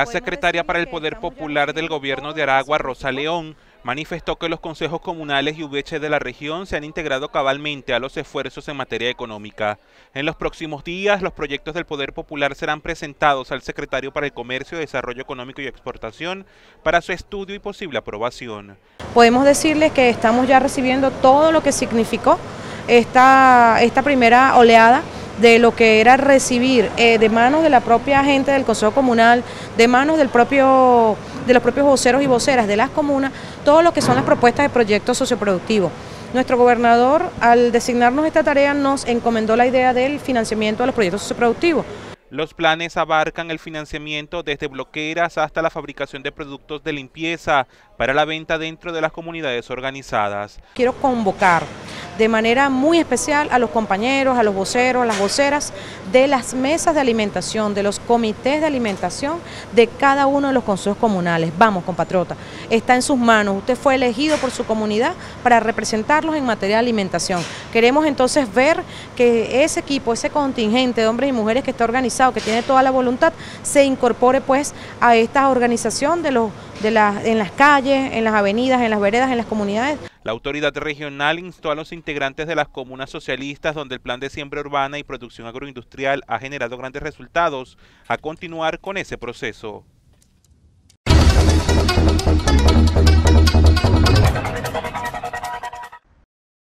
La secretaria para el Poder Popular del Gobierno de Aragua, Rosa León, manifestó que los consejos comunales y UVH de la región se han integrado cabalmente a los esfuerzos en materia económica. En los próximos días, los proyectos del Poder Popular serán presentados al secretario para el Comercio, Desarrollo Económico y Exportación para su estudio y posible aprobación. Podemos decirles que estamos ya recibiendo todo lo que significó esta, esta primera oleada de lo que era recibir eh, de manos de la propia gente del Consejo Comunal, de manos del propio, de los propios voceros y voceras de las comunas, todo lo que son las propuestas de proyectos socioproductivos. Nuestro gobernador, al designarnos esta tarea, nos encomendó la idea del financiamiento de los proyectos socioproductivos. Los planes abarcan el financiamiento desde bloqueras hasta la fabricación de productos de limpieza para la venta dentro de las comunidades organizadas. Quiero convocar de manera muy especial a los compañeros, a los voceros, a las voceras de las mesas de alimentación, de los comités de alimentación de cada uno de los consejos comunales. Vamos, compatriota, está en sus manos. Usted fue elegido por su comunidad para representarlos en materia de alimentación. Queremos entonces ver que ese equipo, ese contingente de hombres y mujeres que está organizado, que tiene toda la voluntad, se incorpore pues a esta organización de los de en las calles, en las avenidas, en las veredas, en las comunidades. La autoridad regional instó a los integrantes de las comunas socialistas donde el plan de siembra urbana y producción agroindustrial ha generado grandes resultados a continuar con ese proceso.